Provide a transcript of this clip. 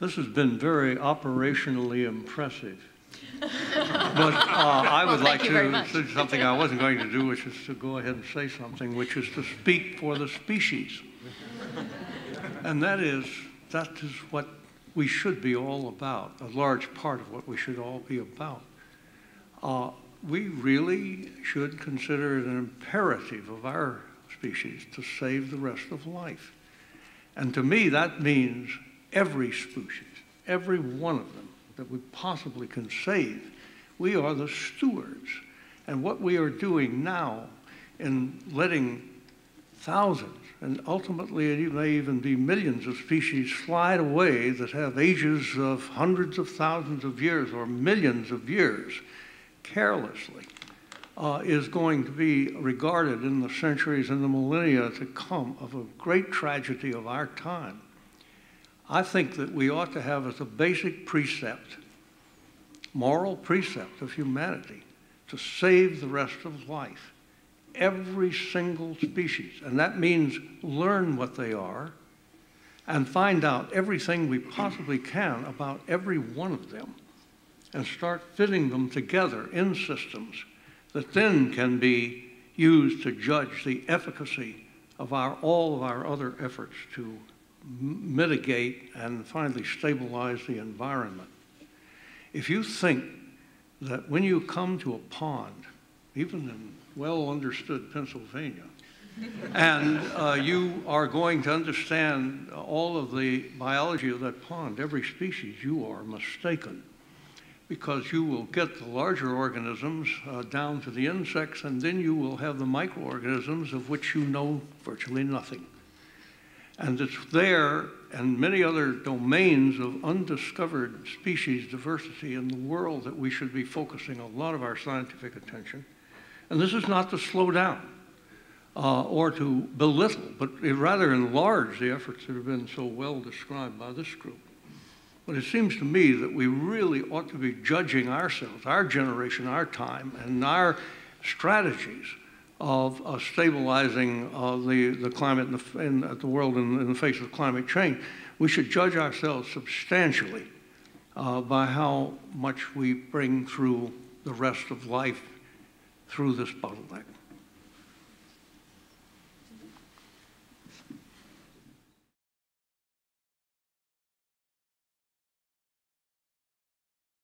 This has been very operationally impressive. but uh, I would like you very to do something I wasn't going to do, which is to go ahead and say something, which is to speak for the species. and that is, that is what we should be all about, a large part of what we should all be about. Uh, we really should consider it an imperative of our species to save the rest of life. And to me, that means every species, every one of them that we possibly can save. We are the stewards. And what we are doing now in letting thousands and ultimately it may even be millions of species slide away that have ages of hundreds of thousands of years or millions of years carelessly uh, is going to be regarded in the centuries and the millennia to come of a great tragedy of our time. I think that we ought to have as a basic precept, moral precept of humanity, to save the rest of life. Every single species. And that means learn what they are and find out everything we possibly can about every one of them and start fitting them together in systems that then can be used to judge the efficacy of our, all of our other efforts to mitigate and finally stabilize the environment. If you think that when you come to a pond, even in well understood Pennsylvania, and uh, you are going to understand all of the biology of that pond, every species, you are mistaken because you will get the larger organisms uh, down to the insects, and then you will have the microorganisms of which you know virtually nothing. And it's there and many other domains of undiscovered species diversity in the world that we should be focusing a lot of our scientific attention. And this is not to slow down uh, or to belittle, but rather enlarge the efforts that have been so well described by this group. But it seems to me that we really ought to be judging ourselves, our generation, our time, and our strategies of uh, stabilizing uh, the, the climate in the, the world in, in, the face of climate change. We should judge ourselves substantially uh, by how much we bring through the rest of life through this bottleneck.